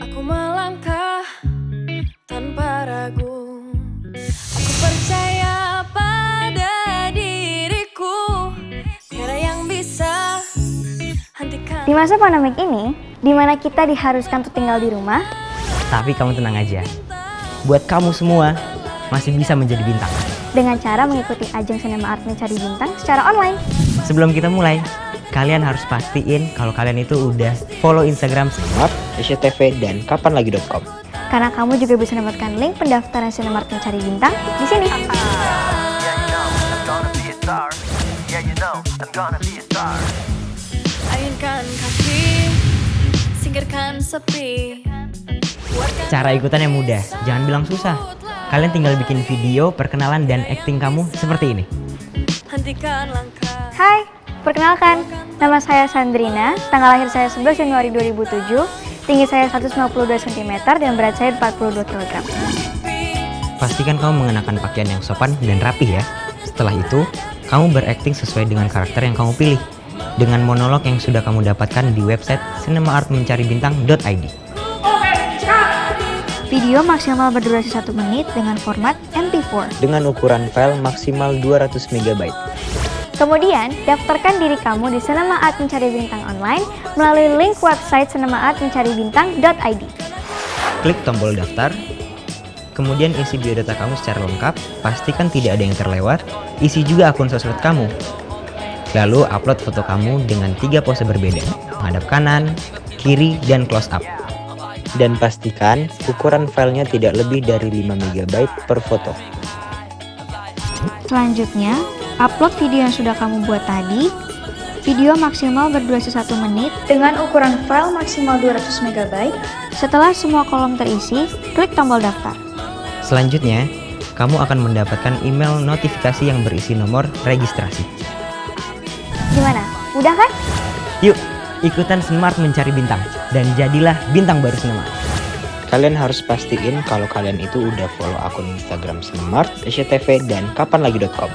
Aku melangkah tanpa ragu. Aku percaya pada diriku. Tiada yang bisa hentikan. Di masa pandemik ini, di mana kita diharuskan untuk tinggal di rumah, Tapi kamu tenang aja. Buat kamu semua masih bisa menjadi bintang. dengan cara mengikuti ajang Cinema Art Mencari Bintang secara online. Sebelum kita mulai, kalian harus pastiin kalau kalian itu udah follow Instagram Smart, SCTV, dan kapanlagi.com. Karena kamu juga bisa mendapatkan link pendaftaran Cinema Art Mencari Bintang di sini. Ayunkan kaki, singkirkan sepi. Buatkan Cara ikutannya mudah, jangan bilang susah. Kalian tinggal bikin video perkenalan dan acting kamu seperti ini. Hentikan langkah. Hai, perkenalkan, nama saya Sandrina, tanggal lahir saya 11 Januari 2007, tinggi saya 192 cm dan berat saya 42 kg. Pastikan kamu mengenakan pakaian yang sopan dan rapih ya. Setelah itu, kamu berakting sesuai dengan karakter yang kamu pilih. Dengan monolog yang sudah kamu dapatkan di website cinemaartmencaribintang.id. Video maksimal berdurasi 1 menit dengan format MP4. Dengan ukuran file maksimal 200 MB. Kemudian, daftarkan diri kamu di Cinema Art Mencari Bintang online melalui link website cinemaartmencaribintang.id. Klik tombol daftar, kemudian isi biodata kamu secara lengkap, pastikan tidak ada yang terlewat, isi juga akun sosmed kamu. Lalu upload foto kamu dengan tiga pose berbeda, menghadap kanan, kiri, dan close up. Dan pastikan ukuran filenya tidak lebih dari 5 MB per foto. Selanjutnya, upload video yang sudah kamu buat tadi. Video maksimal berdurasi 1 menit dengan ukuran file maksimal 200 MB. Setelah semua kolom terisi, klik tombol daftar. Selanjutnya, kamu akan mendapatkan email notifikasi yang berisi nomor registrasi. Gimana? Udah kan? Yuk, ikutan Smart mencari bintang dan jadilah bintang baru Cinema. Kalian harus pastiin kalau kalian itu udah follow akun Instagram Smart, SCTV, dan kapanlagi.com.